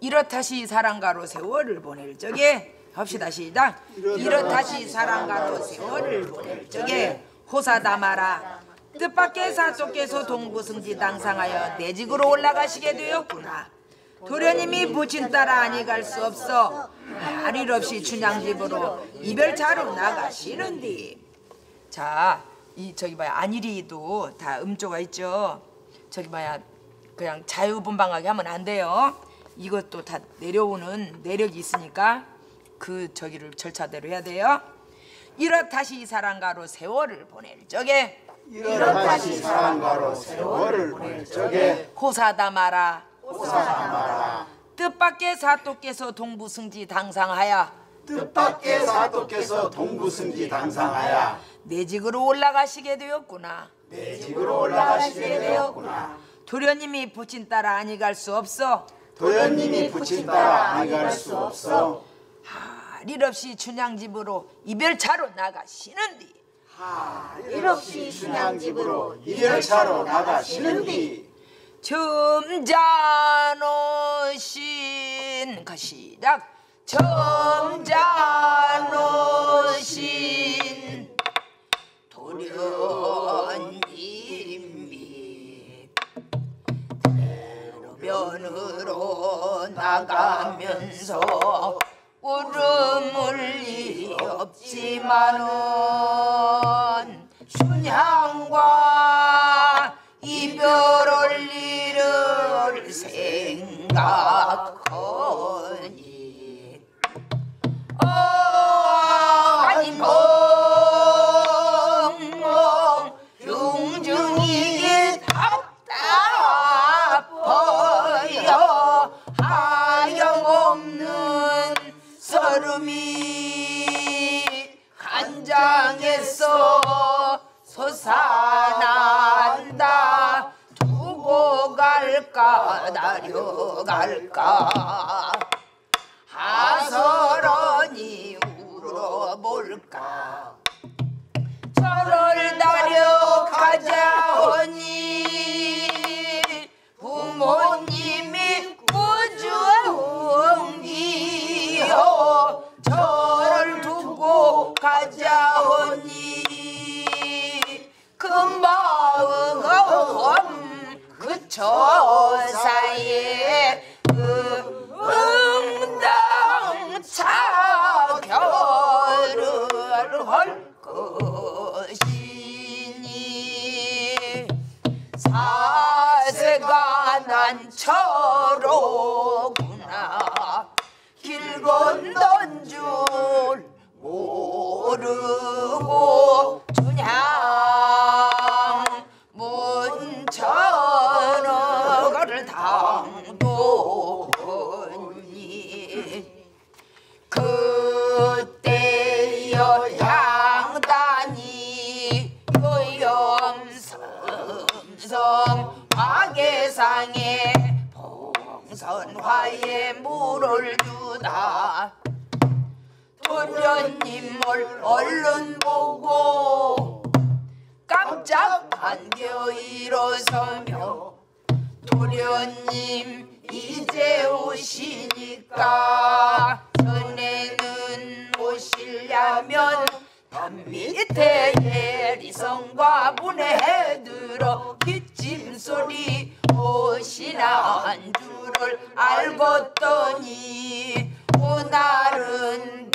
이렇다시 사랑가로 세월을 보낼 적에 합시다 시작. 이렇다시 사랑가로 세월을 보낼 적에 호사다마라. 뜻밖의 사속께서 동부승지 당상하여 내직으로 올라가시게 되었구나. 도련님이 부친 따라 아니 갈 수 없어 말일 없이 춘향집으로 이별차로 나가시는디. 자, 이 저기 봐야 안일이도 다 음조가 있죠. 저기 봐야 그냥 자유분방하게 하면 안 돼요. 이것도 다 내려오는 내력이 있으니까 그 저기를 절차대로 해야 돼요. 이렇 다시 사랑가로 세월을 보낼 적에 이렇 다시 사랑가로 세월을 보낼 적에 호사다 마라 호사마라 뜻밖의 사또께서 동부승지 당상하여 뜻밖의 사도께서 동부승지 당상하여 내 직으로 올라가시게 되었구나. 내 직으로 올라가시게 되었구나. 도련님이 부친 따라 아니 갈 수 없어. 도련님이 부친 따라 아니갈 수 없어. 일 없이 춘향집으로 이별차로 나가시는디. 일 없이 춘향집으로 이열차로 나가시는디. 점자노신 가시락 점자 나가면서 울음을 리 없지만은 춘향과 이별할 일을 생각하니 갈까 다려갈까? 하서러니 울어볼까 얼른 보고 깜짝 반겨 일어서며 도련님 이제 오시니까 전에는 오시려면 담 밑에 예리성과 문에 들어 기침 소리 오시난 줄을 알겠더니 오늘은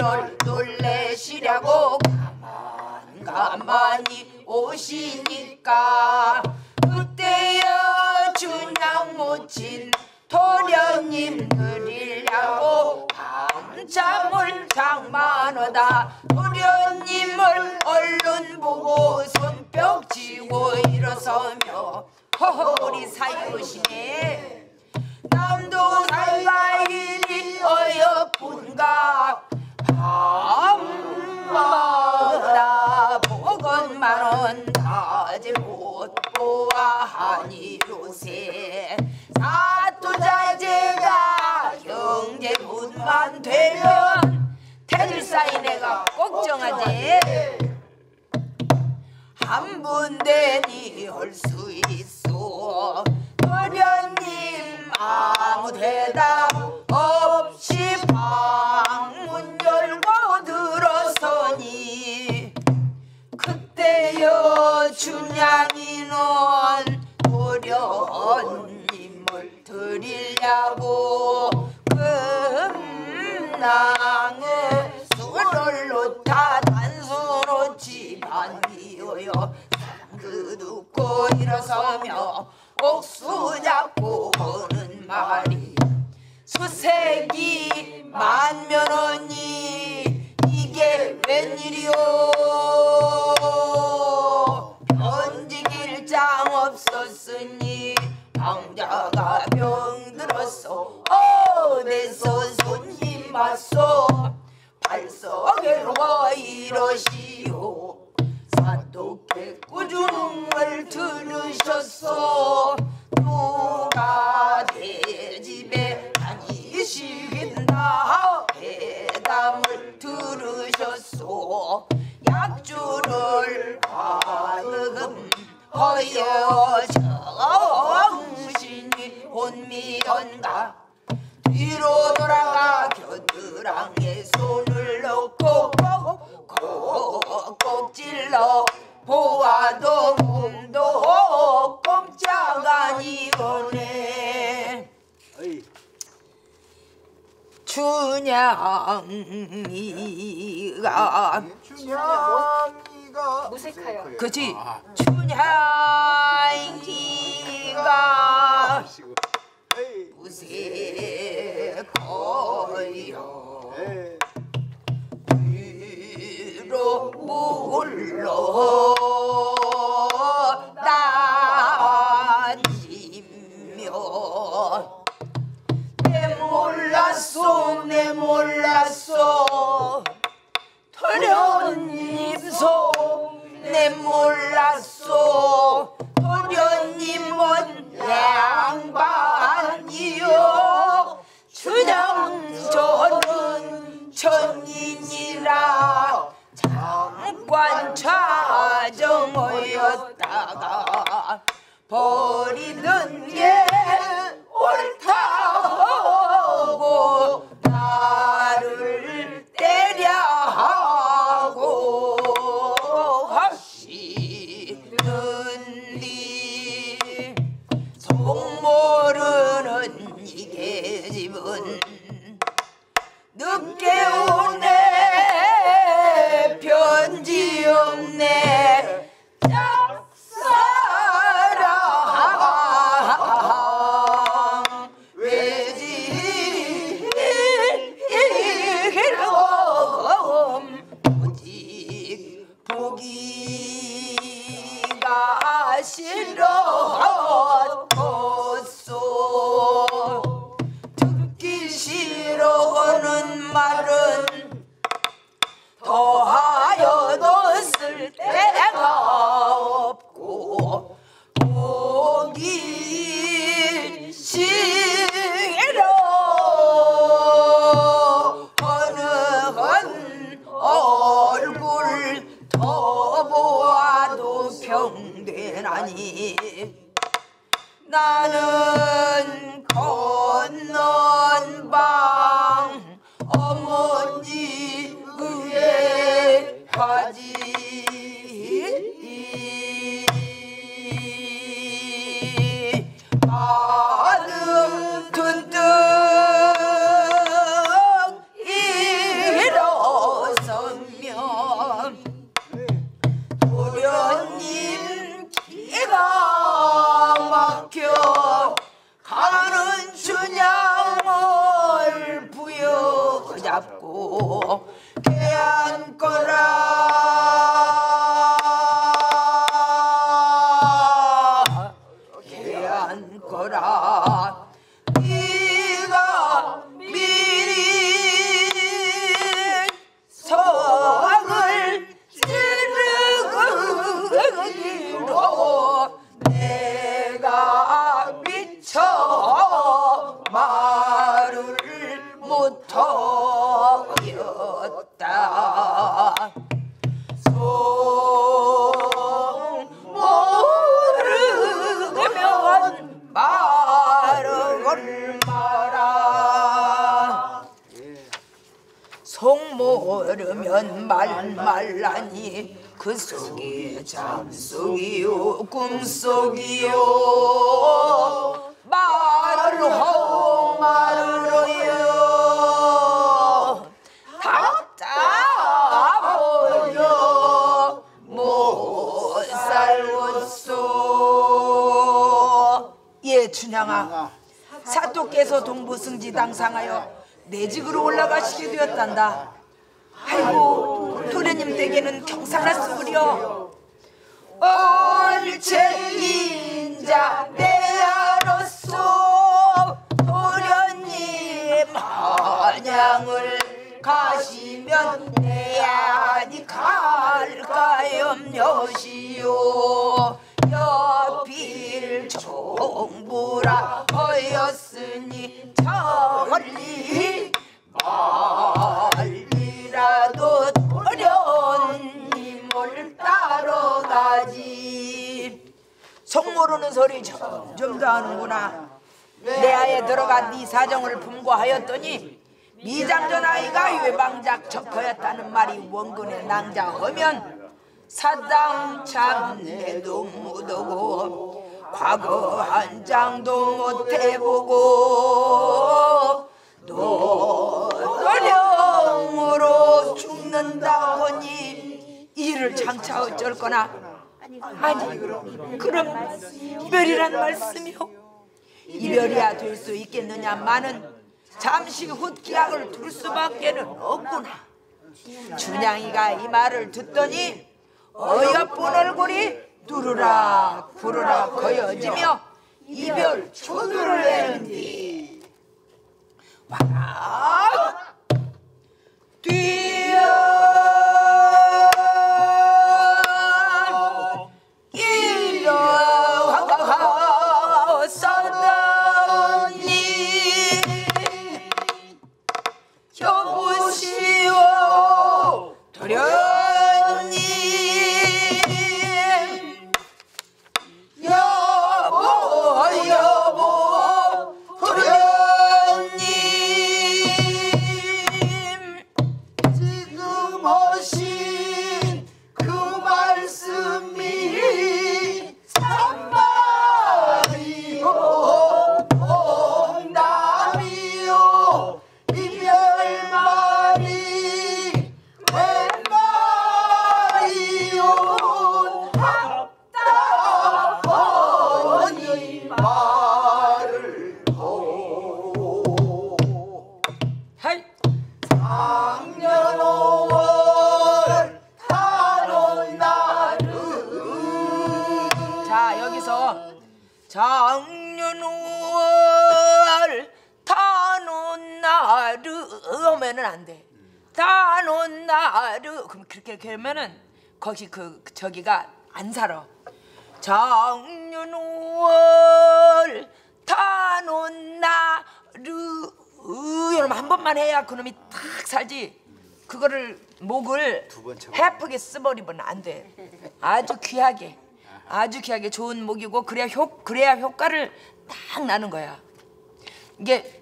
비기를 놀래시려고 가만 가만히 오시니까 그때야 준양 모친 도련님 드리려고 한참을 장만하다 도련님을 얼른 보고 손뼉 치고 일어서며 허허 우리 사유시네. 남도 사이가 이리 어여쁜가 밤마다 복원만원 다지 못 보아하니 요새 사투자제가 경제 문만 되면 태질사이 내가 걱정하지. 한 분대니 할 수 있어. 도련님 아무 대답 없 그때여 춘향이는 도련님을 드리려고 금낭에 술을 놓다 단수로 집안이어요. 그 듣고 일어서며 옥수 잡고 보는 말이 수색이 만면 언니 이게 웬일이오 편지길장 없었으니 방자가 병들었어 어디서 손님 왔소. 발석에로 와 이러시오. 사독해 꾸준을 들으셨소. 누가 내 집에 다니시긴다. 대담을 들으셨소. 약주를 가득 허여 정신이 혼미연가? 뒤로 돌아가 겨드랑이에 손을 넣고 꼭꼭 찔러 보아도 몸도 꼼짝 아니거네. 어이, 춘향이가 춘향이가 무색하여. 그치? 아, 잠깐 차정하였다가 버리는 게 평되나니 나는 건넌 방 어머니 위에 가지 모르면 말 말라니 그 속이 잠속이요 꿈속이요. 말을 하오 말을 하여. 답답하여 못 살겠소. 예 춘향아. 사또께서 동부승지 당상하여 내 집으로 올라가시게 되었단다 아이고 도련님 댁에는 경사났으구려. 얼체 인자 내야로소 도련님 한양을 가시면 내야니 갈까염여시오. 여필 정부라 하였으니 천리 말 이라도 도련님을 따러 가지. 속 모르는 소리 점점 더 하는구나. 내 아에 들어가 네 사정을 품고하였더니 미장전 아이가 외방작 적거였다는 말이 원근에 낭자하면 사당 참내도 묻어고 과거 한 장도 못 해보고 노 령으로 죽는다 하니 이를 장차 어쩔 거나 아니 그럼 이별이란 말씀이요? 이별이야 될 수 있겠느냐마는 잠시 후 기약을 둘 수밖에는 없구나. 준양이가 이 말을 듣더니 어여쁜 얼굴이 누르라 부르라 거여지며 이별 초두를 내는디. 와라 Dear 거기 그 저기가 안 살아 작년 5월 타는 나르 여러분 한 번만 해야 그놈이 탁 살지 그거를 목을 해프게 쓰버리면 안 돼. 아주 귀하게, 아주 귀하게 좋은 목이고 그래야 효 그래야 효과를 딱 나는 거야. 이게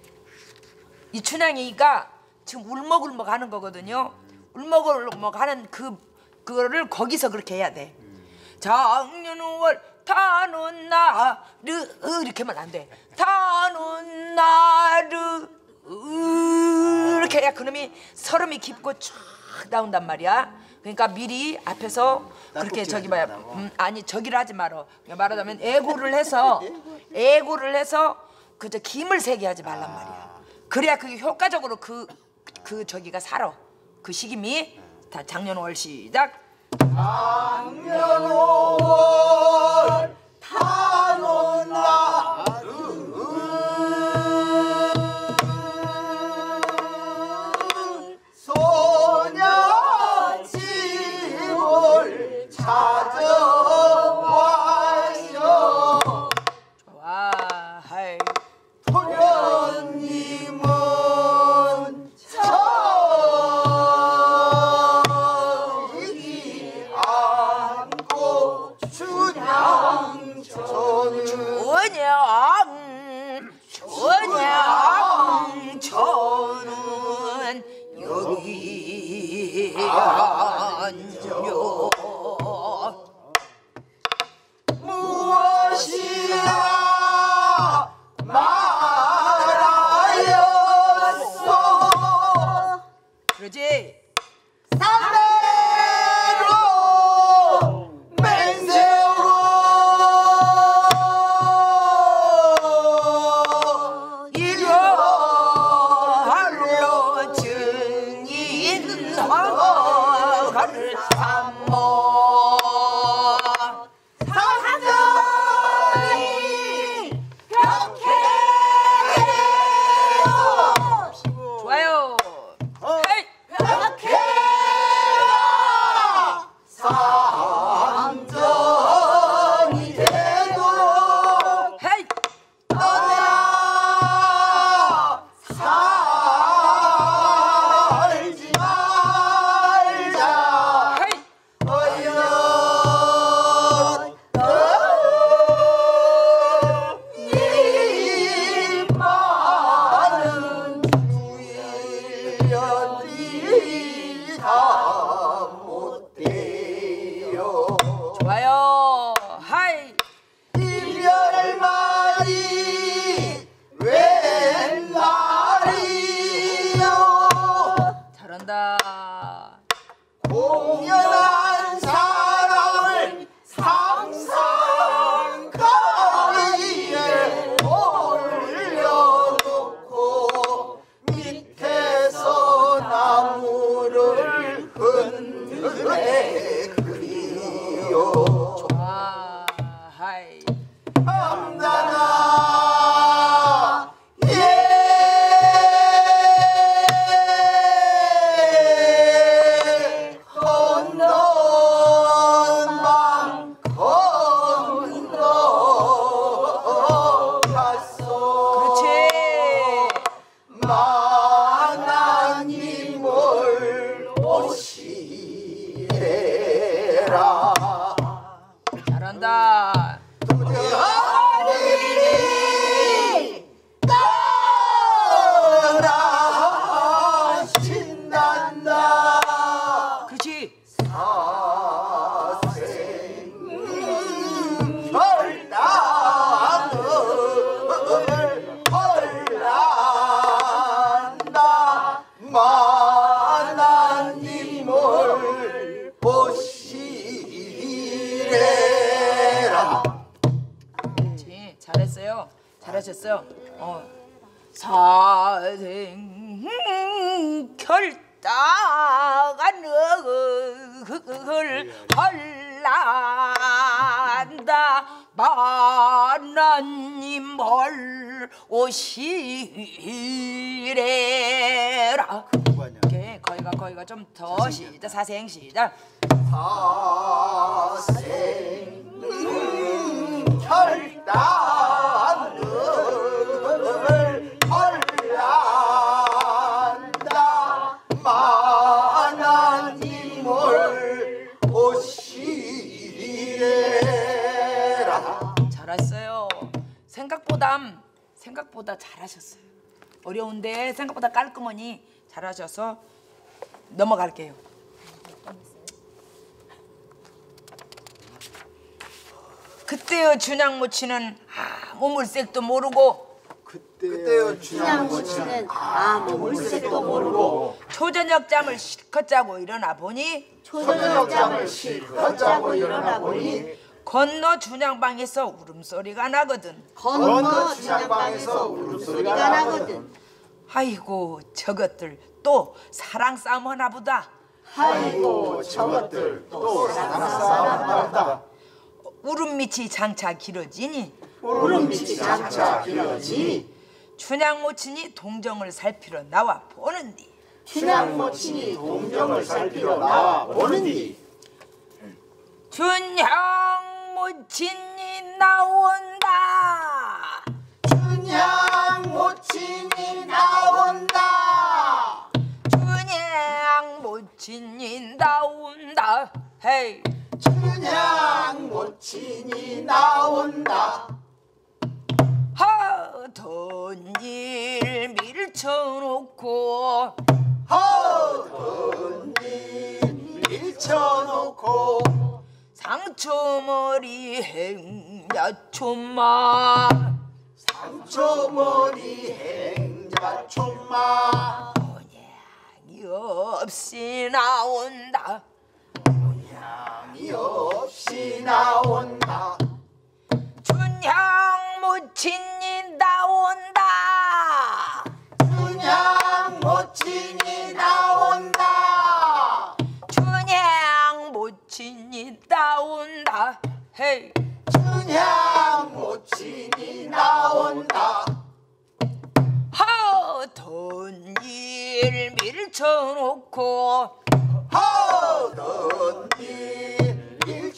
이 춘향이가 지금 울먹울먹 하는 거거든요. 울먹울먹 하는 그 그거를 거기서 그렇게 해야 돼. 작년 5월 타는 나르 이렇게 하면 안 돼. 타는 나르 이렇게 해야 그놈이 서름이 깊고 쫙 나온단 말이야. 그러니까 미리 앞에서 그렇게 저기 뭐야 음, 아니 저기를 하지 말어. 그냥 말하자면 애고를 해서 애고를 해서 그저 김을 세게 하지 말란 말이야. 그래야 그게 효과적으로 그 그 저기가 살아. 그 식임이 다 작년 5월 시작. 작년 5월 타는 날은 소녀 집을 찾 안 사생 시작 사생 결단을 헐란다 만나님을 오시래라 잘했어요. 생각보다 생각보다 잘하셨어요. 어려운데 생각보다 깔끔하니 잘하셔서 넘어갈게요. 그때의 준양 모치는 아무 물색도 모르고 그때요 그냥 모치는 아무 물색도 모르고 초저녁 잠을 실컷 자고 일어나 보니 초저녁 잠을 실컷 자고 일어나 보니 건너 준양방에서 울음소리가 나거든. 건너 주장방에서 울음소리가 나거든 아이고 저것들 또 사랑 싸움 하나 보다. 아이고 저것들 또 사랑 싸움 한다 울음 밑이 장차 길어지니? 울음빛이 장차 길어지니? 춘향 모친이 동정을 살피러 나와 보는디? 춘향 모친이 동정을 살피러 나와 보는디? 춘향 모친이 나온다! 춘향 모친이 나온다! 춘향 모친이 나온다! 헤이 춘향 모친이 나온다. 하던 일 밀쳐놓고. 하던 일 밀쳐놓고. 상초머리 행야촌마. 상초머리 행자촌마. 모양이 없이 나온다 없이 나온다. 춘향 모친이 나온다. 그냥 모친이 나온다. 춘향 모친이 나온다. 헤이. 그냥 모친이 나온다. 하던 일 밀쳐놓고 하던 일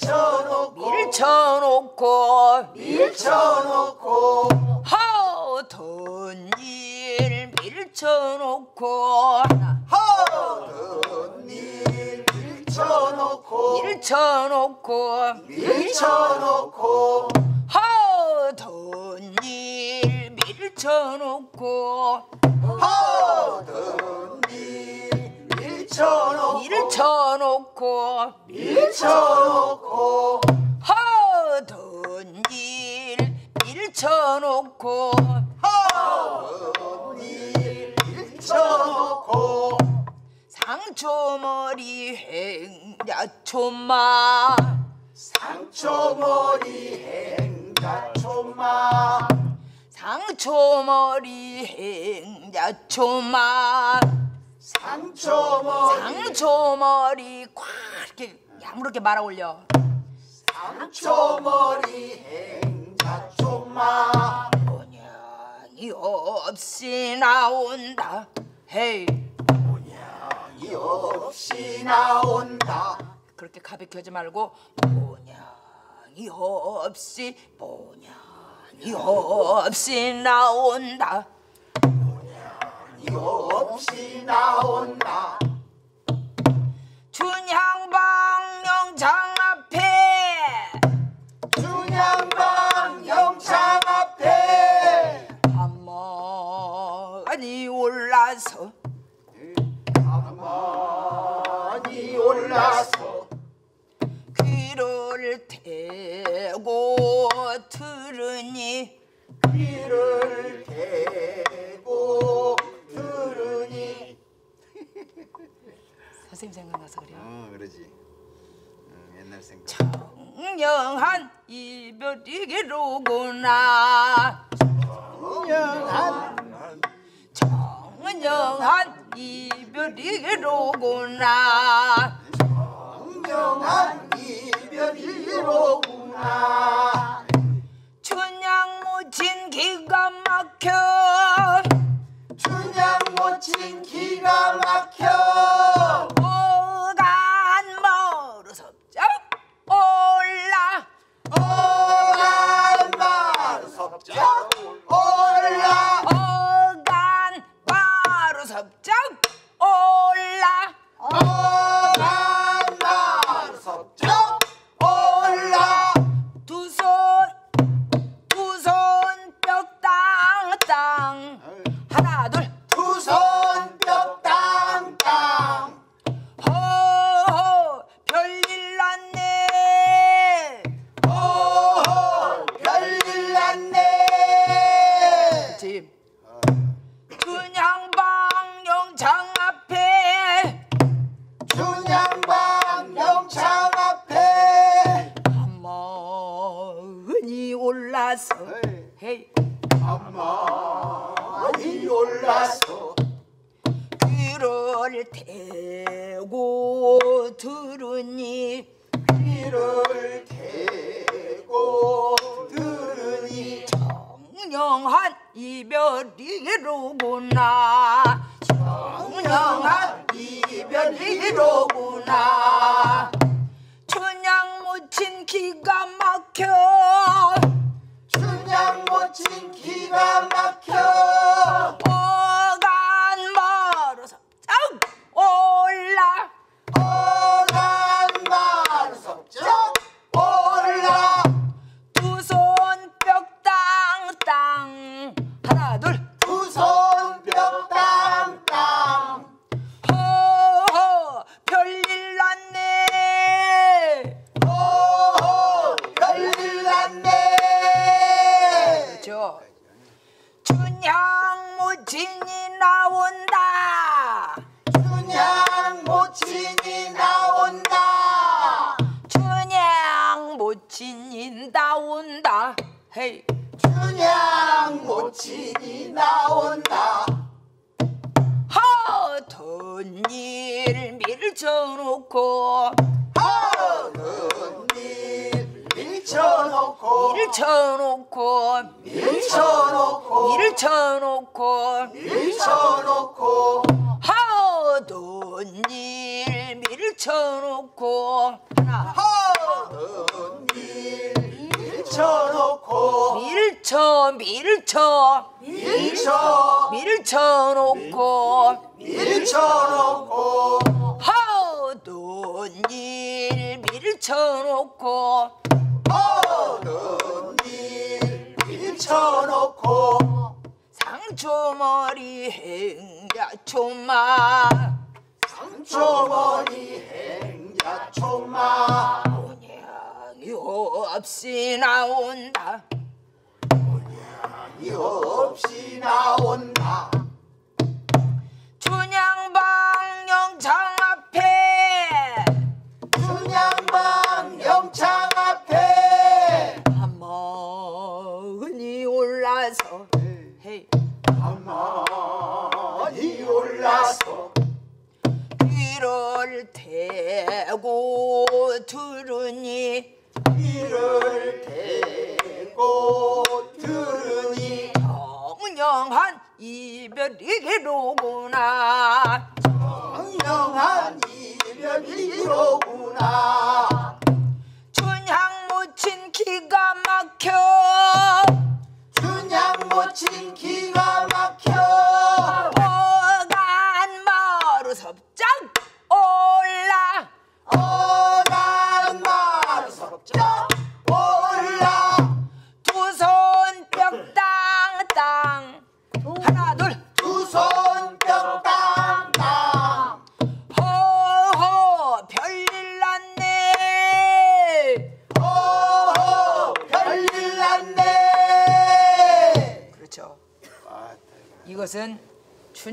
밀쳐놓고 밀쳐놓고 밀쳐놓고. 하던 일 밀쳐놓고. 하던 일 밀쳐놓고. 밀쳐놓고. 밀쳐놓고. 하던 일 밀쳐놓고. 하던 일 밀쳐놓고 밀쳐놓고 밀쳐놓고. 하던 일 밀쳐놓고. 하던 일 밀쳐놓고. 상초머리 행야촌마. 상초머리 행자초마. 상초머리 행야촌마 상초머리. 상초머리. 콱 이렇게 야무렇게 말아 올려. 상초머리 행자초마. 모양이 없이 나온다. 헤이. 이 없이 나온다. 그렇게 가볍게 하지 말고 모양이 없이 모양이 없이 나온다 이 없이 나온다. 춘향방영장 앞에. 중양방 영창 앞에. 한번이 올라서 그러지. 응, 옛날 생각. 청량한 이별이기로구나. 청량한 청량한 이별이기로구나. 청량한 이별이로구나. 춘향 모친 기가 막혀. 춘향 모친 기가 막혀 상초머리 행야초마. 상초머리 행자초마. 양이 없이 나온다. 이 없이 나온다 대고 들으니 이를 대고 들으니 정령한 이별이로구나. 청명한 이별이로구나. 춘향 묻힌 기가 막혀. 춘향 모친 기가 막혀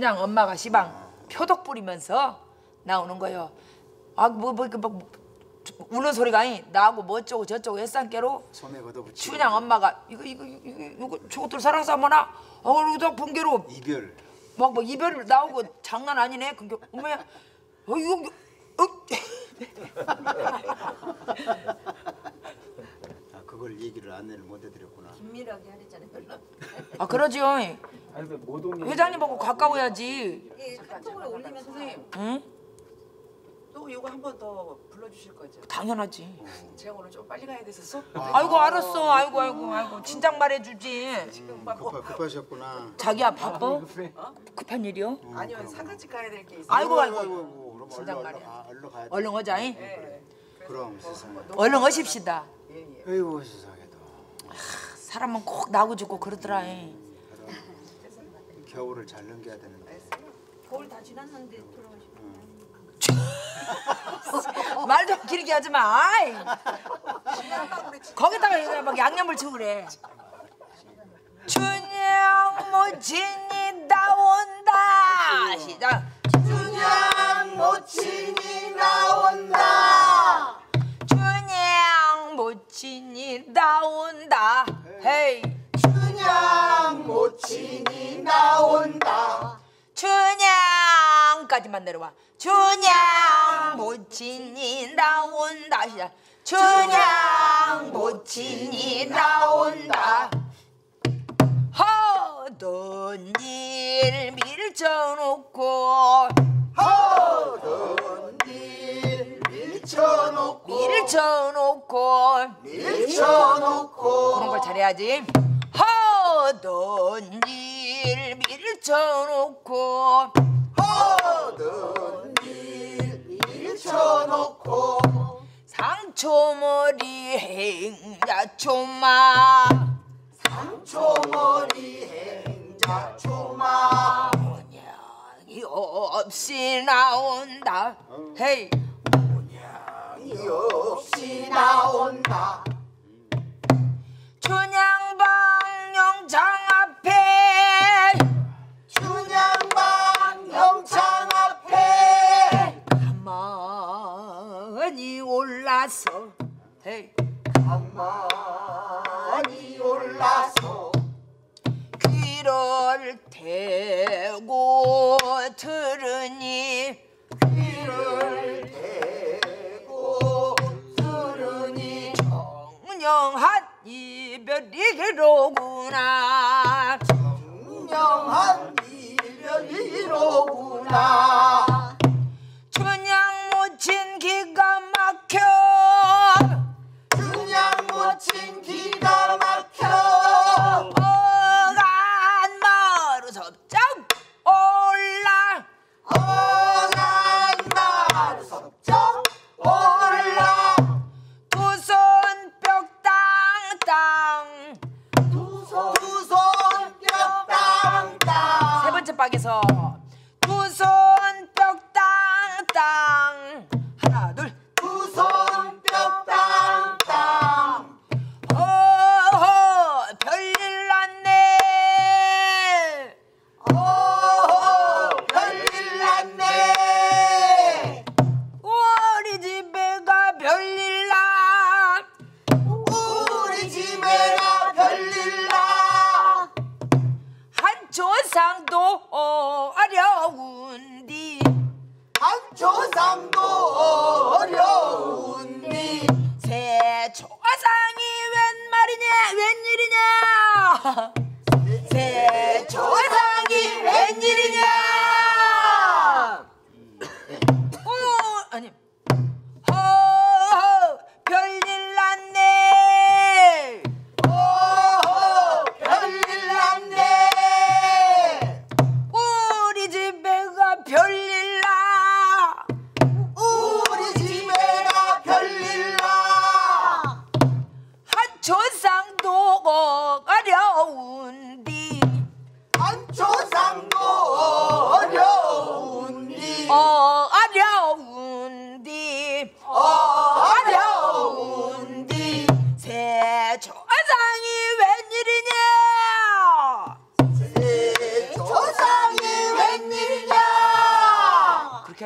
춘향 엄마가 시방 표독 부리면서 나오는 거예요. 아뭐뭐 뭐, 뭐, 뭐, 우는 소리가 아니 나하고 뭐 어쩌고 저쩌고 햇산께로 소매 걷어붙이고. 춘향 엄마가 이거 이거 이거, 이거 저것들 사랑 싸움하나 어그러다 분개로 이별. 막뭐 이별 나오고 장난 아니네. 그게 어머야, 어 이거 어, 아 그걸 얘기를 안내를 못 해드렸구나. 긴밀하게 하랬잖아요. 아 그러지요. 그 모동이 회장님 보고 가까워야지. 예, 카톡으로 올리면 선생님 응? 또 이거 한 번 더 불러주실 거죠? 당연하지. 제가 오늘 좀 빨리 가야 돼서 아이고 알았어. 아이고 아이고 아이고 진작 말해주지. 지금 막 뭐, 급하, 급하셨구나 자기야 바빠? 급한 일이요? 아니요 상가집 가야 될 게 있어요. 아이고 아이고. 그럼 진작 얼른 말이야. 아, 얼른 가야 돼 얼른 오자잉. 예. 그럼 세상에 얼른 오십시다. 예, 예. 아이고 세상에도 사람은 꼭 나고 죽고 그러더라. 겨울을 잘 넘겨야 되는데 겨울 다 지났는데 돌아가시고. 말 좀 길게 하지 마. 아이. 거기다가 이거 막 양념을 치고 그래. 춘향 모친이 나온다. 시작. 춘향 모친이 나온다 춘향 모친이 나온다. 헤이. 춘향 모친이 나온다 춘향까지만 내려와. 춘향 모친이 나온다. 시작. 춘향 모친이 나온다. 하던 일 밀쳐놓고 하던 일 밀쳐놓고 밀쳐놓고 밀쳐놓고 그런 걸 잘해야지. 하던 일 밀쳐놓고 하던 일 밀쳐놓고 상초머리 행야초마. 상초머리 행자초마. 이 없이 나온다. 헤이. 이 없이 나온다. 춘향 가만히 올라서 귀를 대고 들으니 귀를 대고 들으니 정령한 이별이로구나. 분명한 이별이로구나 번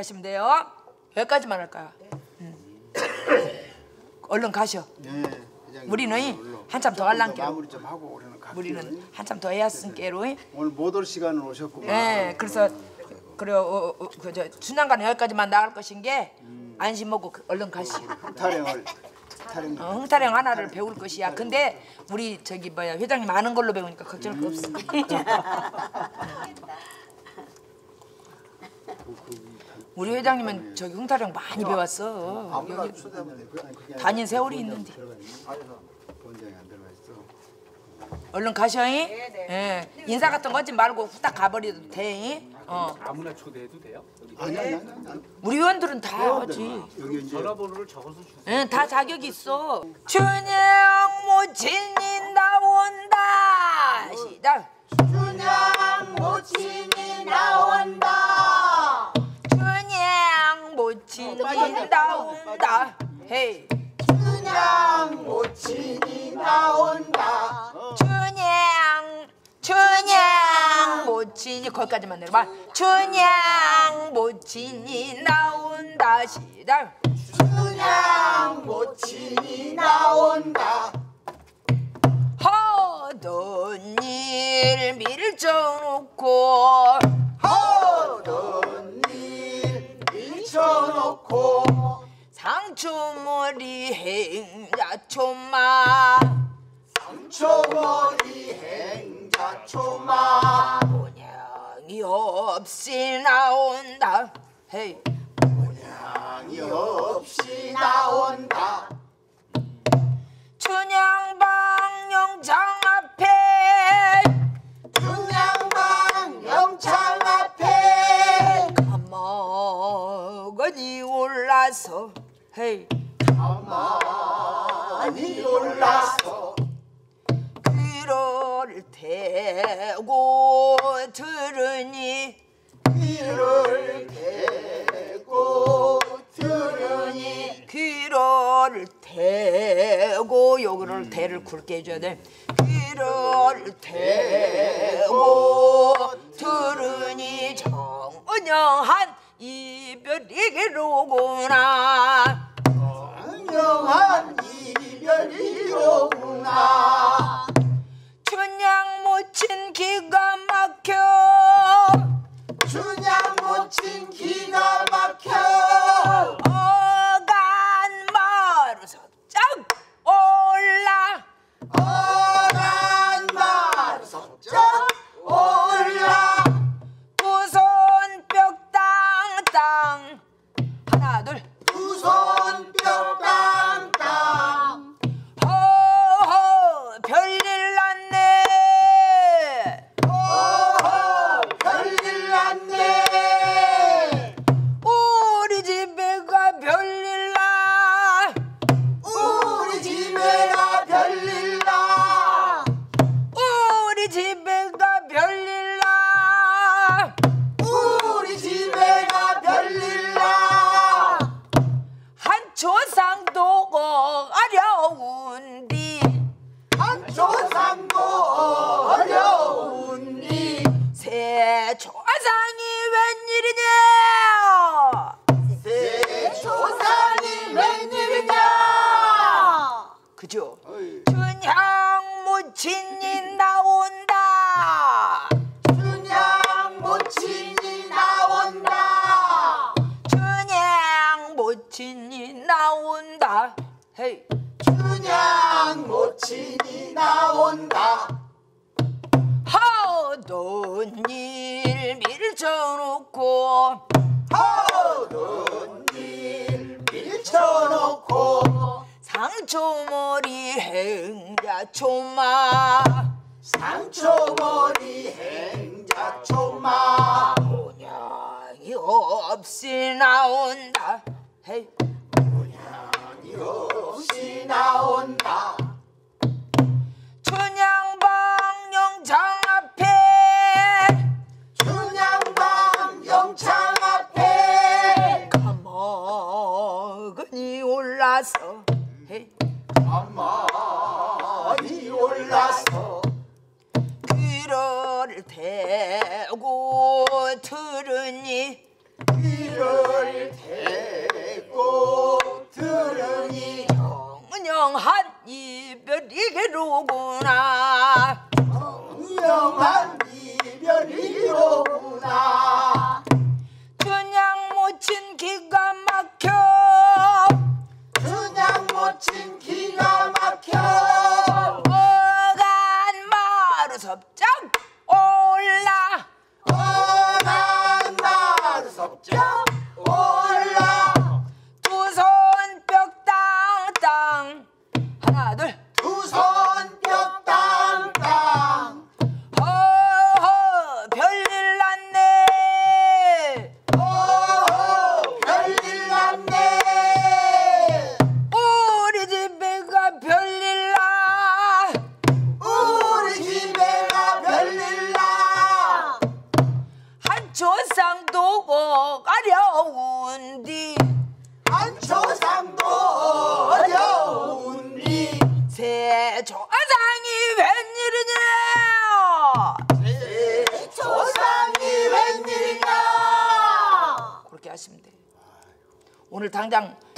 하시면 돼요 여기까지만 할까요 음. 얼른 가셔 예, 회장님. 우리는. 한참 더 할란게요. 마무리 좀 하고 우리는 갈게요. 우리는 한참 더 해야 쓴게로 오늘 못 올 시간을 오셨구만. 예 그래서 그래 어, 어, 그저 순환가는 여기까지만 나갈 것인 게 안심하고 그- 얼른 가시 타령을 타령. 어, 흥타령 하나를 배울 것이야. 근데 우리 저기 뭐야 회장님 아는 걸로 배우니까 걱정할 거 없어. 우리 회장님은 저기 흥타령 많이 배웠어. 여기 다닌 세월이 있는데. 얼른 가셔잉. 예. 인사 같은 거 하지 말고 후딱 가버려도 돼. 어. 아무나 초대해도 돼요? 아니 아니 아니. 아니. 우리 의원들은 다 하지. 전화번호를 적어서 주세요. 응, 다 자격이 있어. 춘향 모친이 나온다. 시작. 춘향 모친이 나온다 모친이 나온다. 헤이. 춘향 모친이 나온다 춘향 춘향 모친이 거기까지만 내려봐. 춘향 모친이 나온다. 시작. 춘향 모친이 나온다 하던 일 밀쳐놓고 미쳐놓고 상추머리 행자초마. 상초머리 행자초마. 본향이 없이 나온다. 헤이. 향이 없이 나온다. 춘향방 영장 올라서. 헤이. 많이 올라서. 귀를 대고 들으니. 귀를 대고 들으니. 귀를 대고. 요거를 대를 굵게 해줘야 돼. 귀를 대고 들으니 정은영한 이별이로구나. 성명한 이별이로구나. 춘향 모친 기가 막혀. 춘향 모친 기가 God's. Oh.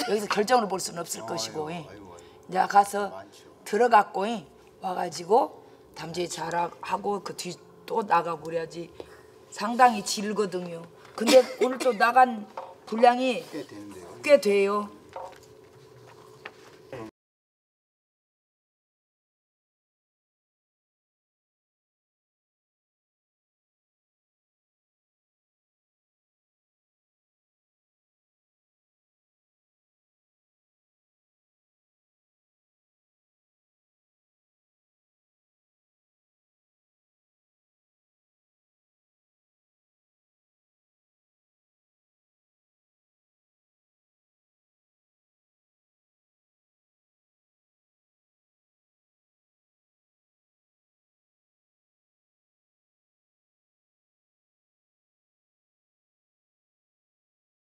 여기서 결정을 볼 수는 없을 것이고 이제 예. 가서 들어갔고 예. 와가지고 담지에 자락하고 그 뒤 또 나가고 그래야지 상당히 질거든요. 근데 오늘 또 나간 분량이 꽤 돼요.